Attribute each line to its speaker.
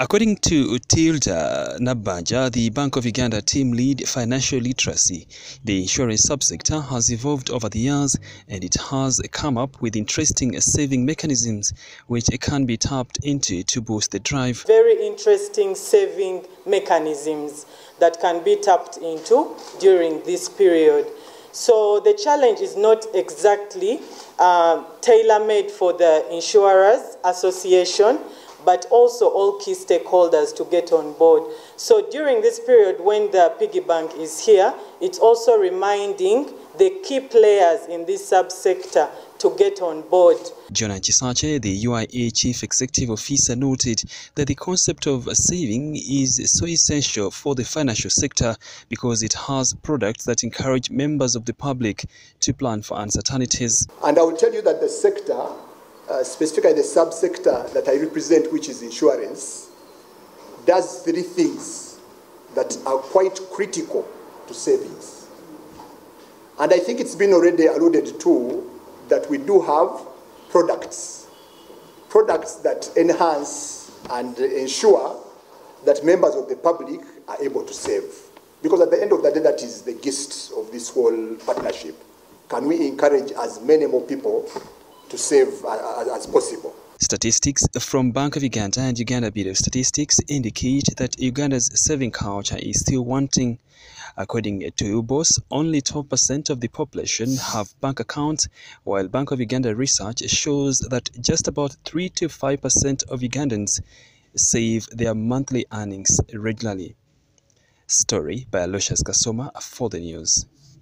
Speaker 1: According to Tilda Nabanja, the Bank of Uganda team lead financial literacy, the insurance subsector has evolved over the years and it has come up with interesting saving mechanisms which can be tapped into to boost the drive.
Speaker 2: Very interesting saving mechanisms that can be tapped into during this period. So the challenge is not exactly uh, tailor-made for the insurers association, but also all key stakeholders to get on board. So during this period when the piggy bank is here, it's also reminding the key players in this subsector to get on board.
Speaker 1: Jonah Kisakye, the UIA Chief Executive Officer, noted that the concept of saving is so essential for the financial sector because it has products that encourage members of the public to plan for uncertainties.
Speaker 3: And I will tell you that the sector, uh, specifically the subsector that I represent, which is insurance, does three things that are quite critical to savings. And I think it's been already alluded to that we do have products, products that enhance and ensure that members of the public are able to save. Because at the end of the day, that is the gist of this whole partnership. Can we encourage as many more people to save as, as possible?
Speaker 1: Statistics from Bank of Uganda and Uganda Bureau of Statistics indicate that Uganda's saving culture is still wanting. According to UBOS, only 12% of the population have bank accounts, while Bank of Uganda research shows that just about 3 to 5% of Ugandans save their monthly earnings regularly. Story by Aloysius Kasoma for the news.